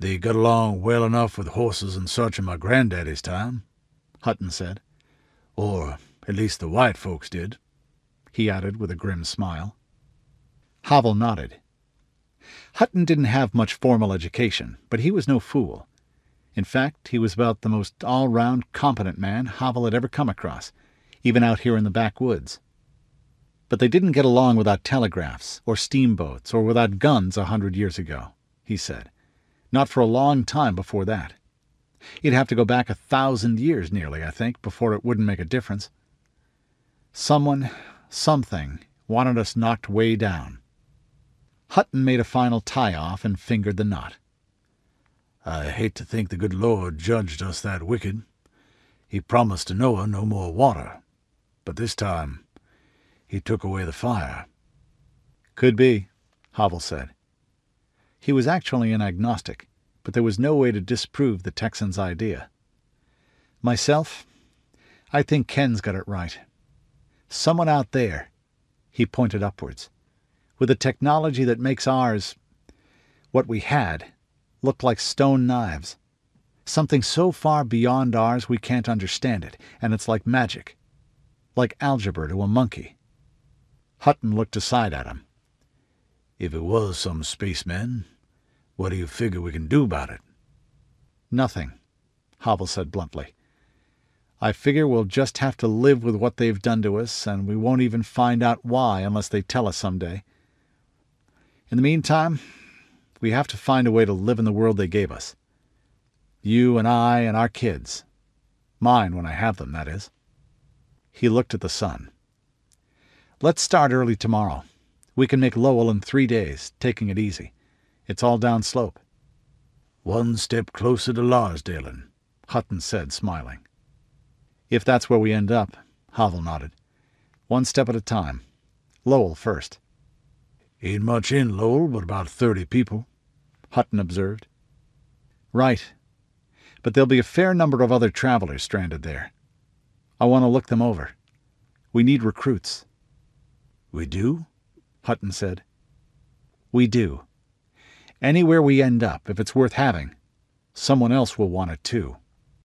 They got along well enough with horses and such in my granddaddy's time, Hutton said. Or at least the white folks did, he added with a grim smile. Havel nodded. Hutton didn't have much formal education, but he was no fool. In fact, he was about the most all-round competent man Havel had ever come across, even out here in the backwoods. But they didn't get along without telegraphs, or steamboats, or without guns a hundred years ago, he said. Not for a long time before that. You'd have to go back a thousand years nearly, I think, before it wouldn't make a difference. Someone, something, wanted us knocked way down. Hutton made a final tie-off and fingered the knot. I hate to think the good Lord judged us that wicked. He promised to Noah no more water, but this time he took away the fire. Could be, Havel said. He was actually an agnostic, but there was no way to disprove the Texan's idea. Myself, I think Ken's got it right. Someone out there, he pointed upwards, with a technology that makes ours, what we had, look like stone knives. Something so far beyond ours we can't understand it, and it's like magic. Like algebra to a monkey. Hutton looked aside at him. If it was some spaceman, what do you figure we can do about it? Nothing, Havel said bluntly. I figure we'll just have to live with what they've done to us, and we won't even find out why unless they tell us someday. In the meantime, we have to find a way to live in the world they gave us. You and I and our kids. Mine when I have them, that is. He looked at the sun. Let's start early tomorrow. We can make Lowell in three days, taking it easy. It's all downslope. One step closer to Larsdalen, Hutton said, smiling. If that's where we end up, Havel nodded. One step at a time. Lowell first. Ain't much in Lowell but about thirty people, Hutton observed. Right. But there'll be a fair number of other travelers stranded there. I want to look them over. We need recruits. We do? Hutton said. We do. Anywhere we end up, if it's worth having, someone else will want it too.